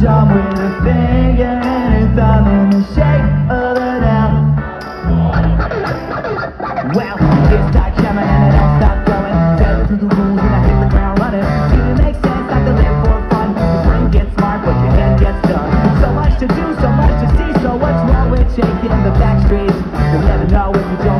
job with a finger and a thumb in the shape of an nail. Well, it's started coming and it don't stop going. Dead to the rules and I hit the ground running. Seemed it make sense, I could live for fun. Your brain gets smart, but your hand gets done. So much to do, so much to see, so what's wrong with shaking the back streets? You'll never know if you don't.